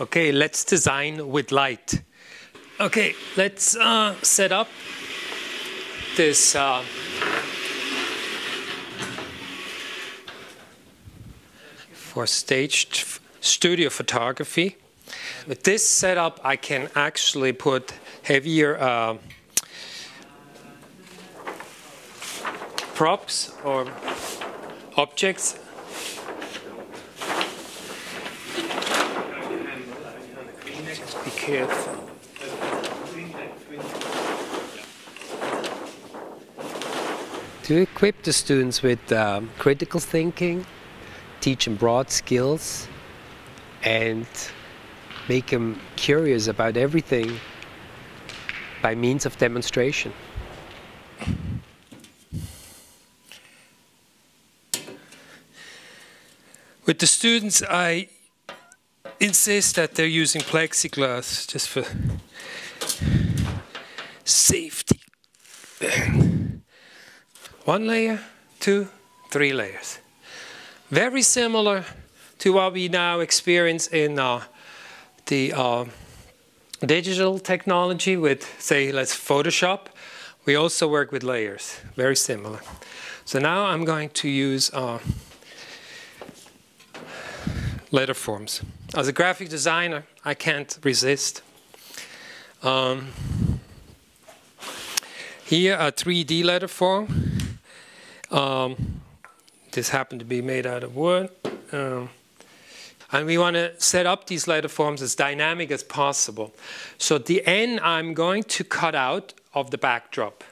Okay, let's design with light. Okay, let's uh, set up this uh, for staged studio photography. With this setup, I can actually put heavier uh, props or objects Just careful. To equip the students with um, critical thinking, teach them broad skills, and make them curious about everything by means of demonstration. With the students, I insist that they're using plexiglass just for safety. One layer, two, three layers. Very similar to what we now experience in uh, the uh, digital technology with, say, let's Photoshop. We also work with layers, very similar. So now I'm going to use uh, letter forms. As a graphic designer, I can't resist. Um, here a 3D letter form. Um, this happened to be made out of wood. Um, and we want to set up these letter forms as dynamic as possible. So the N I'm going to cut out of the backdrop.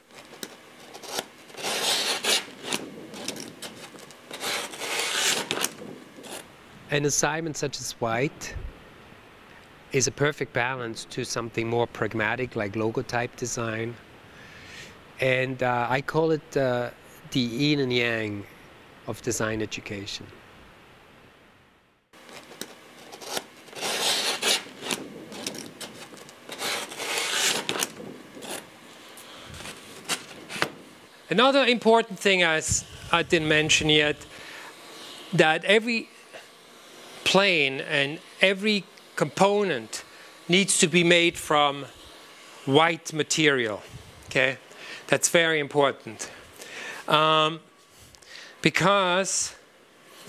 An assignment such as white is a perfect balance to something more pragmatic like logotype design. And uh, I call it uh, the yin and yang of design education. Another important thing as I didn't mention yet, that every plane and every component needs to be made from white material. Okay, that's very important um, because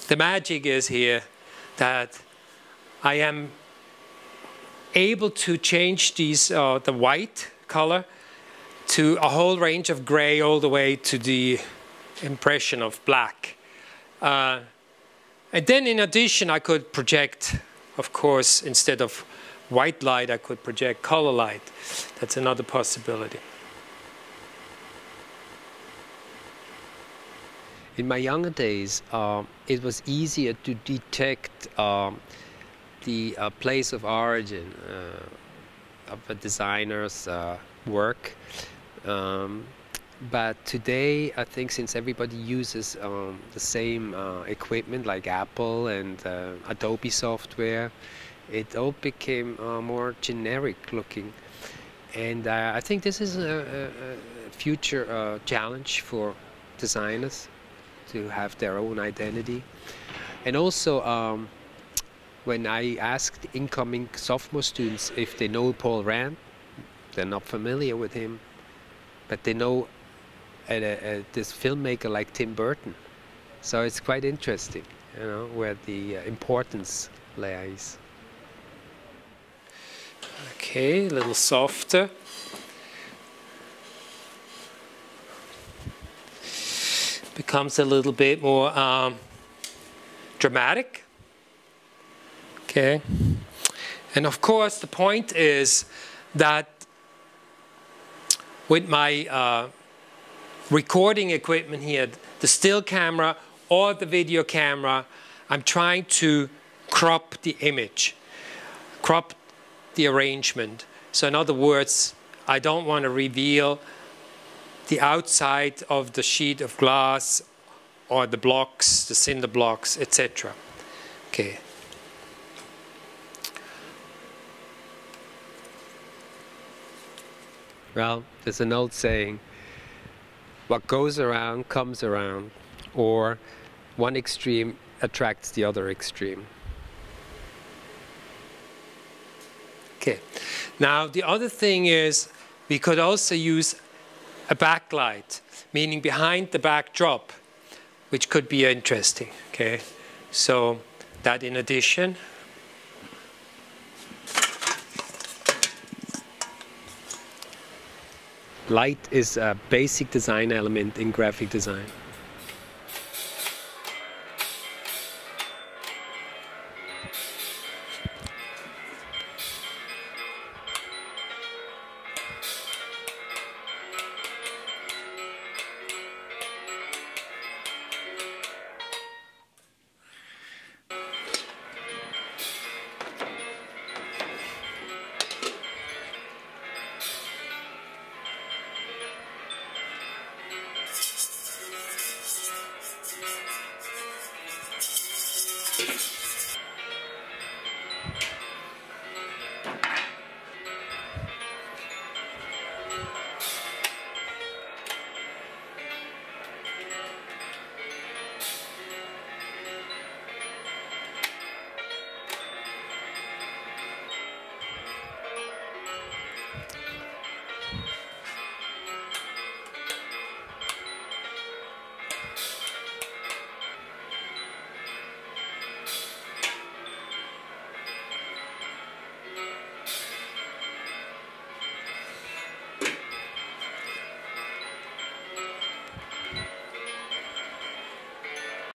the magic is here that I am able to change these uh, the white color to a whole range of gray all the way to the impression of black. Uh, and then in addition, I could project, of course, instead of white light, I could project color light. That's another possibility. In my younger days, uh, it was easier to detect um, the uh, place of origin uh, of a designer's uh, work um, but today, I think since everybody uses um, the same uh, equipment like Apple and uh, Adobe software, it all became uh, more generic looking. And uh, I think this is a, a future uh, challenge for designers to have their own identity. And also, um, when I asked incoming sophomore students if they know Paul Rand, they're not familiar with him but they know a, a, this filmmaker like Tim Burton. So it's quite interesting, you know, where the uh, importance lies. Okay, a little softer. Becomes a little bit more um, dramatic. Okay. And of course, the point is that with my uh, recording equipment here, the still camera or the video camera, I'm trying to crop the image, crop the arrangement. So in other words, I don't want to reveal the outside of the sheet of glass or the blocks, the cinder blocks, etc. Okay. Well, there's an old saying, what goes around comes around, or one extreme attracts the other extreme. Okay. Now the other thing is we could also use a backlight, meaning behind the backdrop, which could be interesting. Okay. So that in addition. Light is a basic design element in graphic design.